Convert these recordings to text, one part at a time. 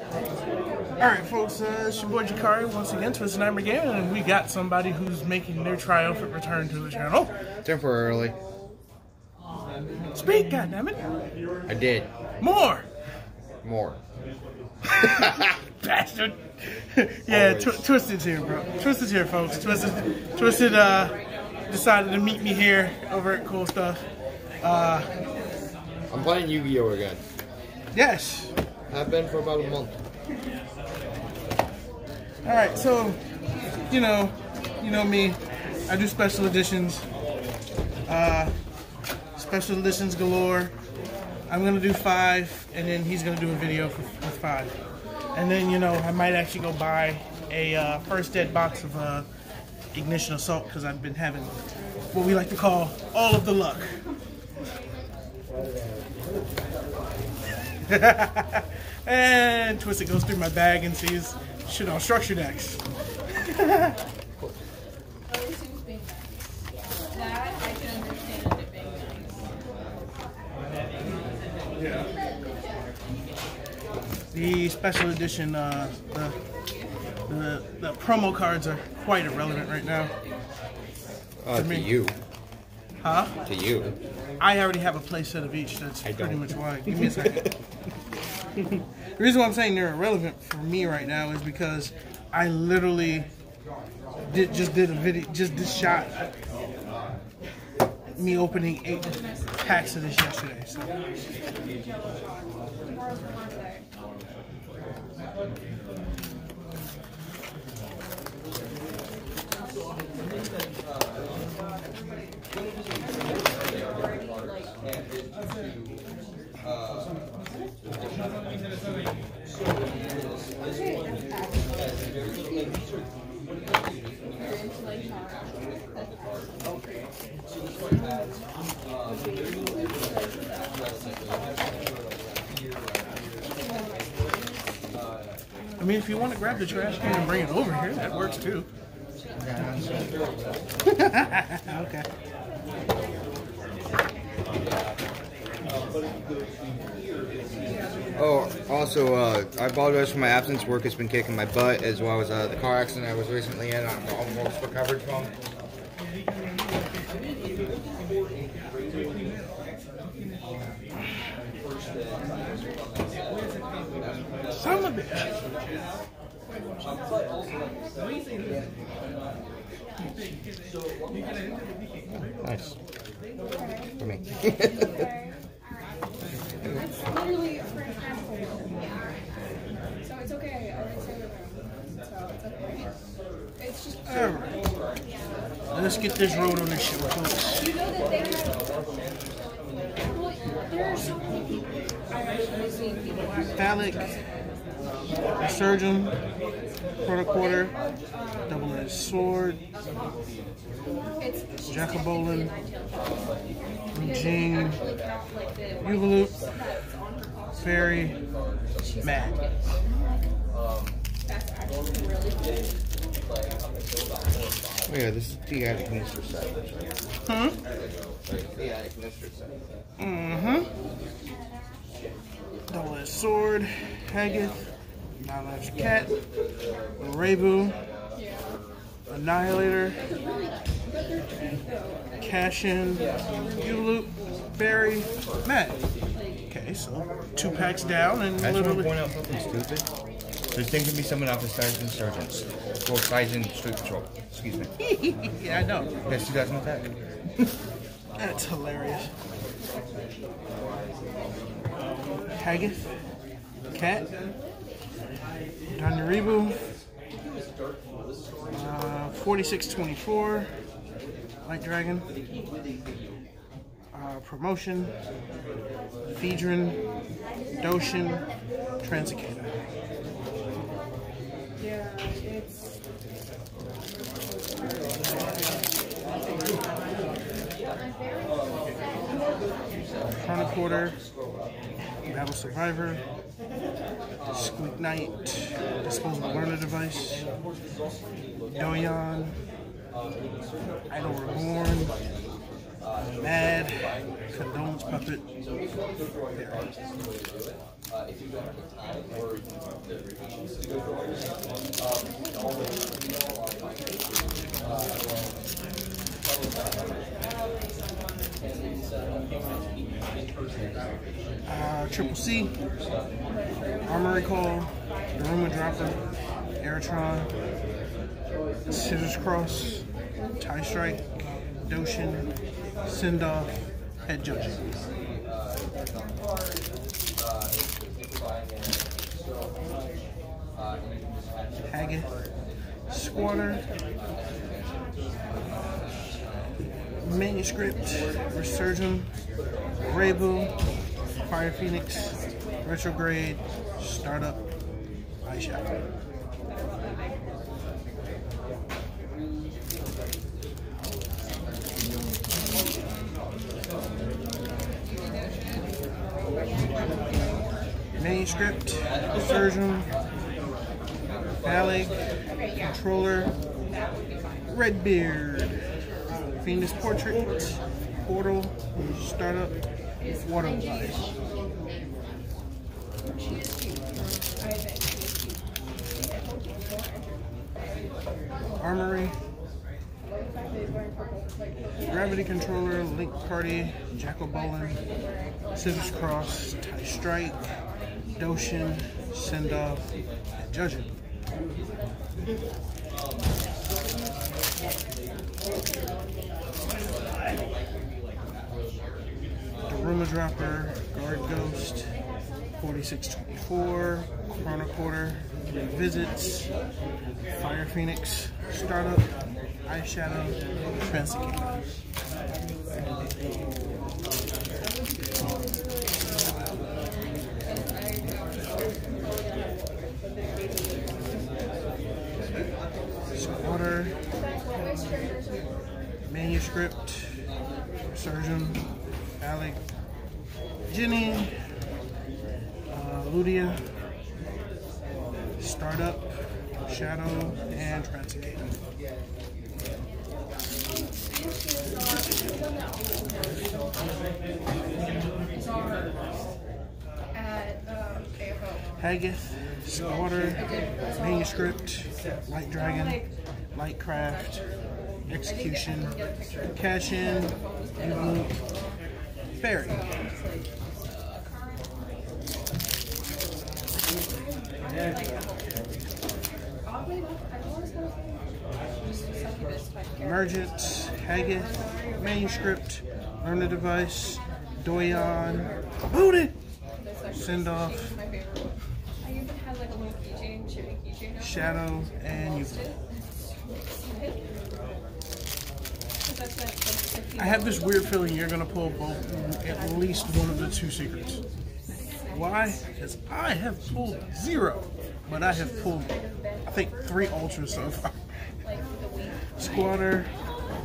All right, folks, uh, it's your boy Jakari once again, Twisted Nightmare Gaming, and we got somebody who's making their triumphant return to the channel. Temporarily. Speak, goddammit! I did. More! More. Bastard! yeah, tw- Twisted's here, bro. Twisted's here, folks. Twisted, Twisted uh, decided to meet me here over at Cool Stuff. Uh, I'm playing Yu-Gi-Oh! again. yes. I've been for about a month. All right, so you know, you know me. I do special editions. Uh, special editions galore. I'm gonna do five, and then he's gonna do a video for, with five. And then you know, I might actually go buy a uh, first dead box of uh, ignition assault because I've been having what we like to call all of the luck. and Twisted goes through my bag and sees shit on structure decks. That I can understand it being nice. The special edition, uh, the, the the promo cards are quite irrelevant right now. Uh, to me. you. Huh? To you. I already have a play set of each. That's I pretty don't. much why. Give me a second. the reason why I'm saying they're irrelevant for me right now is because I literally did just did a video, just this shot. Me opening eight packs of this yesterday. So. Mean, if you want to grab the trash can and bring it over here, that works too. okay. Oh, also, uh, I apologize for my absence. Work has been kicking my butt, as well as uh, the car accident I was recently in. I'm almost recovered from. Son of a bitch. Nice. For me. It's literally a first half for you. So it's okay. I already said it. So it's okay. It's just. All right. Let's get this road on this shit, folks. You know that they have. Well, there are so many people. I've actually seen people. Phallic, Surgeon, Quarter Quarter, Double Edged Sword, It's it's just Jacobolin, because they Jing, actually have like the Uvaloop, that's on her costume. Fairy, Matt. That's actually really cool. Oh yeah, this is the attic minister. Hmm? Attic minister set. Mm-hmm. Double Edged Sword, Haggith, Nine-Edged Cat, Rebu, Annihilator, Cashin, U-Loop, Barry, Matt. Okay, so two packs down and I just want to point out something stupid. This thing can be summoned off the Stars Insurgents. Or Sizen Street Patrol. Excuse me. yeah, I know. You guys, you guys know that? That's hilarious. Haggith, Cat, Danuribu, uh, 4624, Light Dragon, uh, Promotion, Phaedron, Doshin, Transicata. Yeah, it's. Battle Survivor, Squeak Knight, Disposable Learner Device, Doyon, Idol Reborn, Mad, Condolence Puppet. There. Uh, Triple C, Armory Call, Daruma Dropper, Airtron, Scissors Cross, Tie Strike, Doshin, Send Off, Head Judge. Haggard, Squatter, Manuscript, Resurgam, Rabu, Fire Phoenix, Retrograde, Startup, Eyeshadow. Manuscript, Resurgam, Allig, Controller, Redbeard, Venus Portrait, Portal, Startup, Water Device. Armory, Gravity Controller, Link Party, Jackal Bolin, Scissors Cross, Tie Strike, Doshin, Send Off, and Judging. Daruma Dropper, Guard Ghost, 4624, Chrono Quarter, Visits, Fire Phoenix, Startup, Eyeshadow, Transicate. Squatter, Manuscript, Surgeon, Alec, Jenny, uh, Ludia, Startup, Shadow, and Transicate. Haggith, Squatter, Manuscript, Light Dragon, Lightcraft, Execution, Cash In, Loop, Fairy. Emergence, Haggith, Manuscript, Learner Device, Doyon, Booty, Send Off, My favorite. I even had like a little keychain, chippy keychain. Shadow, and you. I have this weird feeling you're gonna pull both, at least one of the two secrets. Why? Because I have pulled zero, but I have pulled, I think, three ultras so far. Squatter,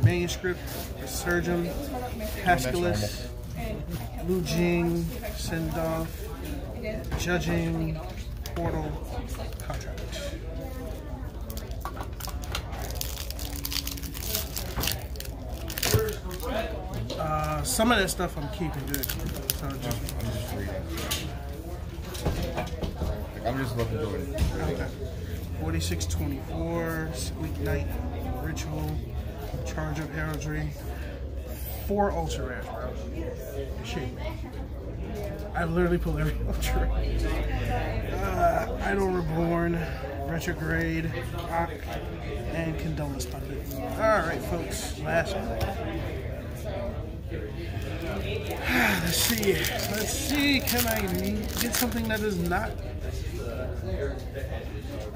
Manuscript, Resurgam, Pascalis, Lu Jing, Sendoff, Judging, Portal, Contract. Uh, some of that stuff I'm keeping, dude. So just, I'm just reading. Like, I'm just looking through it. okay. 4624, Squeak Knight, Ritual, Charge of Heraldry. Four ultra rares, bro. Shit. I literally pulled every ultra. Uh, Idol Reborn, Retrograde, Ock, and Condolence Puppet. Alright, folks. Last one. Let's see. Let's see. Can I get something that is not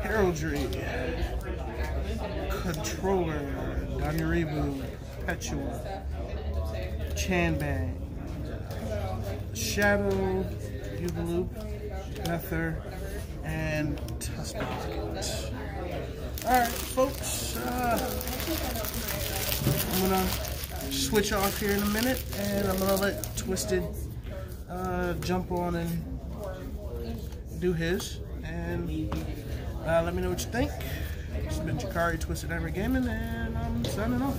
heraldry? Controller, Danuribu, Perpetua, Chanbang, Shadow, Bugaloop, Nether, and Tuskegate. Alright, folks. Uh, I'm gonna switch off here in a minute, and I'm gonna let Twisted uh, jump on and do his, and uh, let me know what you think. It's been Jakari Twisted Ever Gaming, and I'm signing off.